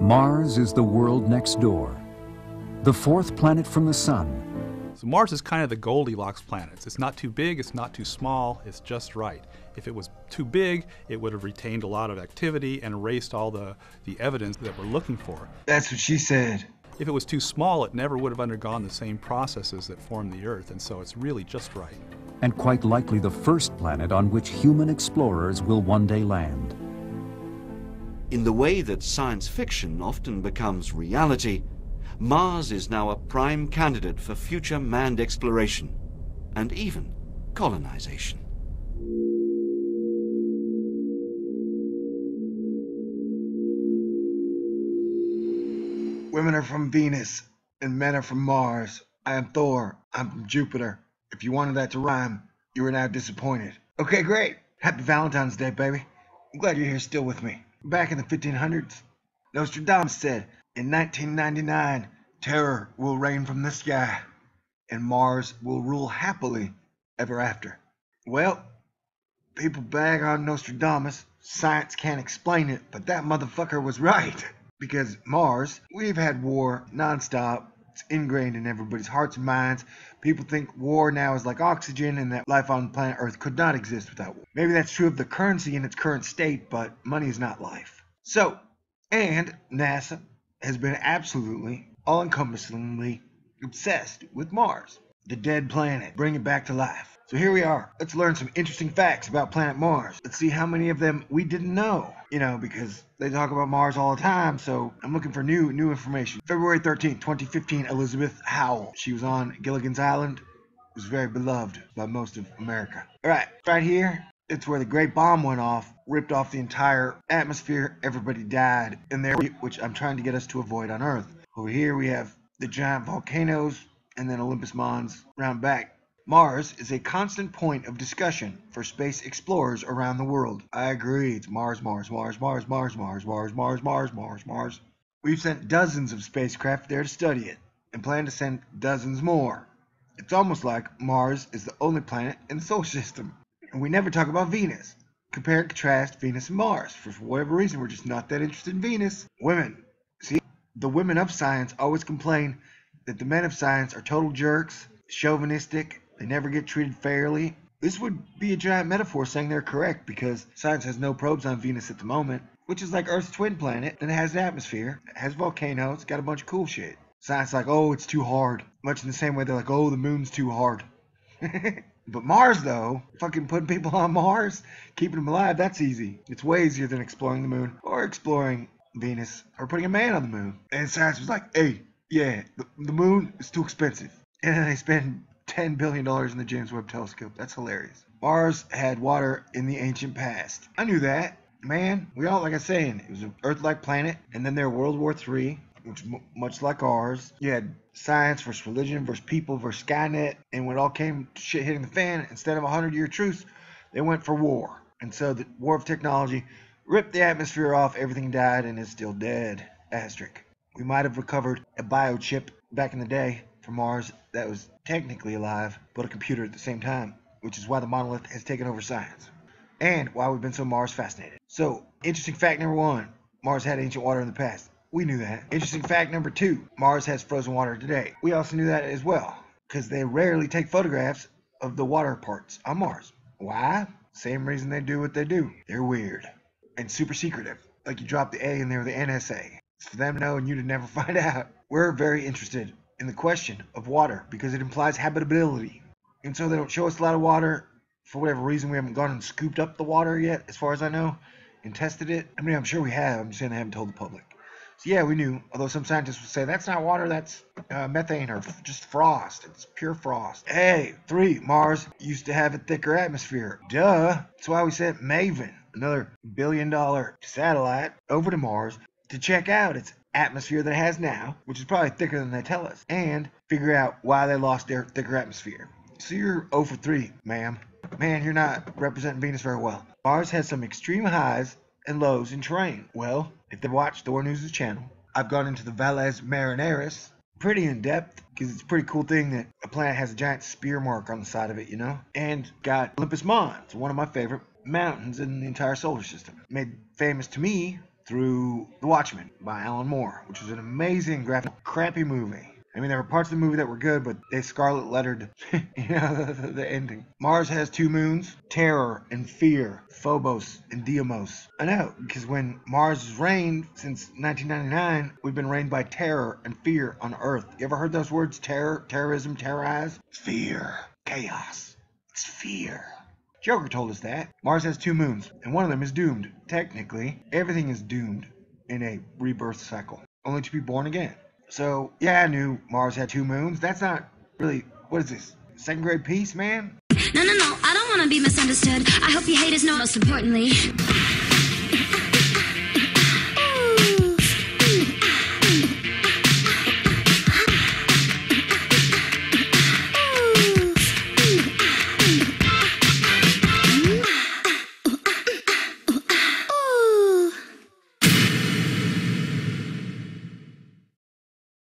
Mars is the world next door, the fourth planet from the Sun. So Mars is kind of the Goldilocks planets. It's not too big, it's not too small, it's just right. If it was too big, it would have retained a lot of activity and erased all the, the evidence that we're looking for. That's what she said. If it was too small, it never would have undergone the same processes that formed the Earth, and so it's really just right. And quite likely the first planet on which human explorers will one day land. In the way that science fiction often becomes reality, Mars is now a prime candidate for future manned exploration and even colonization. Women are from Venus and men are from Mars. I am Thor. I'm from Jupiter. If you wanted that to rhyme, you are now disappointed. Okay, great. Happy Valentine's Day, baby. I'm glad you're here still with me. Back in the 1500s, Nostradamus said, in 1999, terror will reign from the sky, and Mars will rule happily ever after. Well, people bag on Nostradamus. Science can't explain it, but that motherfucker was right. Because Mars, we've had war nonstop. It's ingrained in everybody's hearts and minds. People think war now is like oxygen and that life on planet Earth could not exist without war. Maybe that's true of the currency in its current state, but money is not life. So, and NASA has been absolutely, all encompassingly obsessed with Mars, the dead planet, bring it back to life. So here we are. Let's learn some interesting facts about planet Mars. Let's see how many of them we didn't know. You know, because they talk about Mars all the time, so I'm looking for new new information. February 13, 2015, Elizabeth Howell. She was on Gilligan's Island. Was very beloved by most of America. All right, right here, it's where the great bomb went off, ripped off the entire atmosphere. Everybody died in there, which I'm trying to get us to avoid on Earth. Over here, we have the giant volcanoes and then Olympus Mons round back. Mars is a constant point of discussion for space explorers around the world. I agree. It's Mars, Mars, Mars, Mars, Mars, Mars, Mars, Mars, Mars, Mars, Mars. We've sent dozens of spacecraft there to study it and plan to send dozens more. It's almost like Mars is the only planet in the solar system. And we never talk about Venus. Compare and contrast Venus and Mars. For whatever reason, we're just not that interested in Venus. Women. See, the women of science always complain that the men of science are total jerks, chauvinistic, they never get treated fairly. This would be a giant metaphor saying they're correct because science has no probes on Venus at the moment, which is like Earth's twin planet and it has an atmosphere, it has volcanoes, it's got a bunch of cool shit. Science like, oh, it's too hard. Much in the same way they're like, oh, the moon's too hard. but Mars, though, fucking putting people on Mars, keeping them alive, that's easy. It's way easier than exploring the moon or exploring Venus or putting a man on the moon. And science was like, hey, yeah, the, the moon is too expensive. And then they spend $10 billion in the James Webb Telescope. That's hilarious. Mars had water in the ancient past. I knew that. Man, we all, like I was saying, it was an Earth like planet. And then there World War III, which much like ours. You had science versus religion versus people versus Skynet. And when it all came shit hitting the fan, instead of a 100 year truce, they went for war. And so the war of technology ripped the atmosphere off, everything died, and is still dead. Asterisk. We might have recovered a biochip back in the day from Mars that was technically alive, but a computer at the same time, which is why the monolith has taken over science. And why we've been so Mars fascinated. So, interesting fact number one Mars had ancient water in the past. We knew that. Interesting fact number two Mars has frozen water today. We also knew that as well, because they rarely take photographs of the water parts on Mars. Why? Same reason they do what they do. They're weird and super secretive. Like you drop the A and they're the NSA. It's for them to know and you to never find out. We're very interested in the question of water because it implies habitability. And so they don't show us a lot of water. For whatever reason, we haven't gone and scooped up the water yet, as far as I know, and tested it. I mean, I'm sure we have. I'm just saying they haven't told the public. So yeah, we knew. Although some scientists would say that's not water, that's uh, methane or f- just frost. It's pure frost. Hey, three. Mars used to have a thicker atmosphere. Duh. That's why we sent Maven, another billion-dollar satellite, over to Mars to check out its atmosphere that it has now, which is probably thicker than they tell us, and figure out why they lost their thicker atmosphere. So you're 0 for 3, ma'am. Man, you're not representing Venus very well. Mars has some extreme highs and lows in terrain. Well, if they watch Thor News' channel, I've gone into the Valles Marineris pretty in depth because it's a pretty cool thing that a planet has a giant spear mark on the side of it, you know? And got Olympus Mons, one of my favorite mountains in the entire solar system. Made famous to me through The Watchmen by Alan Moore, which was an amazing graphic, crappy movie. I mean, there were parts of the movie that were good, but they scarlet lettered, you know, the, the, ending. Mars has two moons, Terror and Fear, Phobos and Deimos. I know, because when Mars has reigned since 1999, we've been reigned by terror and fear on Earth. You ever heard those words? Terror, terrorism, terrorize? Fear, chaos. It's fear. Joker told us that. Mars has two moons, and one of them is doomed. Technically, everything is doomed in a rebirth cycle, only to be born again. So, yeah, I knew Mars had two moons. That's not really, what is this? Second grade piece, man? No, no, no. I don't want to be misunderstood. I hope you hate us, no, most importantly.